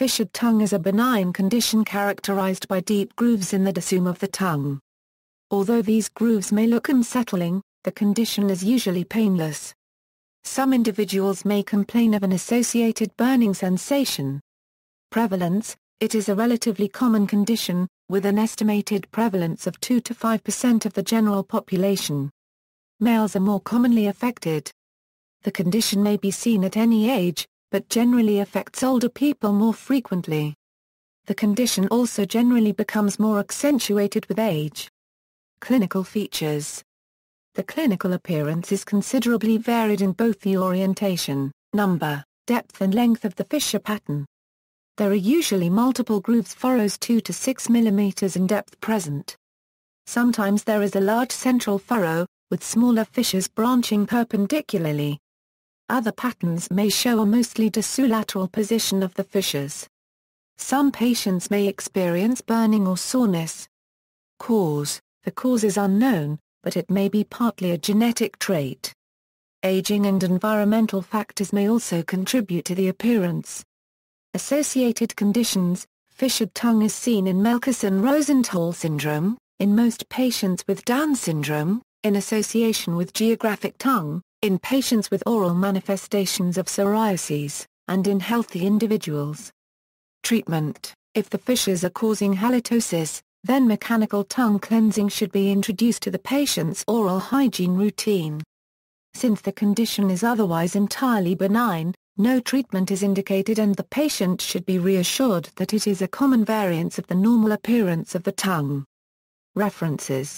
Fissured tongue is a benign condition characterized by deep grooves in the dorsum of the tongue. Although these grooves may look unsettling, the condition is usually painless. Some individuals may complain of an associated burning sensation. Prevalence It is a relatively common condition, with an estimated prevalence of 2 to 5% of the general population. Males are more commonly affected. The condition may be seen at any age, but generally affects older people more frequently. The condition also generally becomes more accentuated with age. Clinical features The clinical appearance is considerably varied in both the orientation, number, depth and length of the fissure pattern. There are usually multiple grooves furrows 2 to 6 mm in depth present. Sometimes there is a large central furrow, with smaller fissures branching perpendicularly. Other patterns may show a mostly dorsolateral position of the fissures. Some patients may experience burning or soreness. Cause The cause is unknown, but it may be partly a genetic trait. Aging and environmental factors may also contribute to the appearance. Associated conditions Fissured tongue is seen in Melkersson-Rosenthal syndrome, in most patients with Down syndrome, in association with geographic tongue, in patients with oral manifestations of psoriasis, and in healthy individuals. Treatment If the fissures are causing halitosis, then mechanical tongue cleansing should be introduced to the patient's oral hygiene routine. Since the condition is otherwise entirely benign, no treatment is indicated and the patient should be reassured that it is a common variance of the normal appearance of the tongue. References